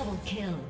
Double kill.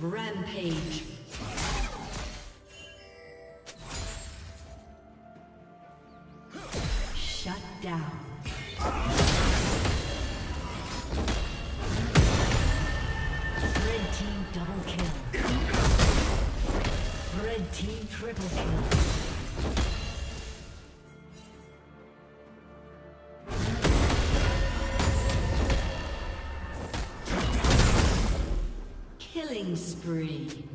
Rampage. Spree.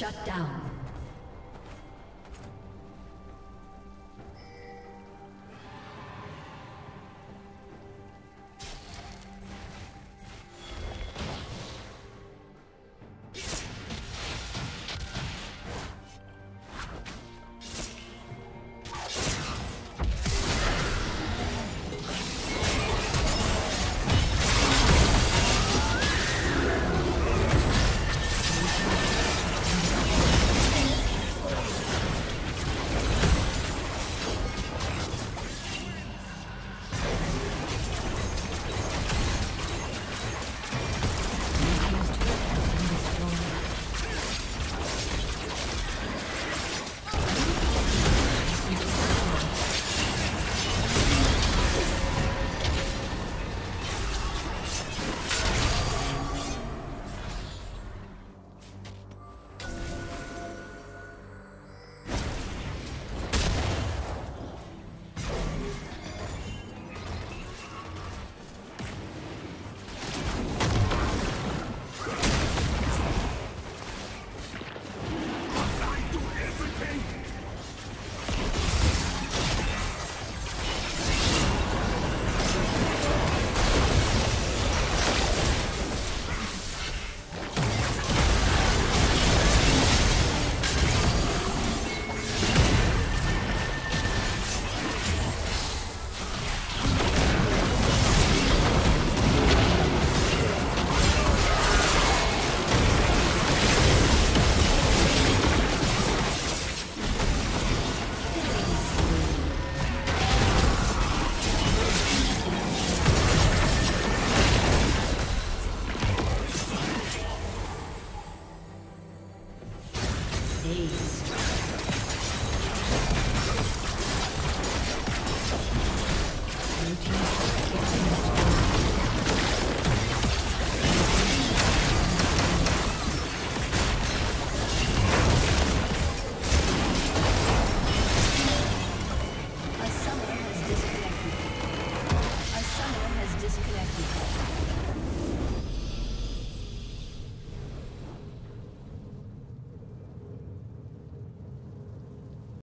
Shut down.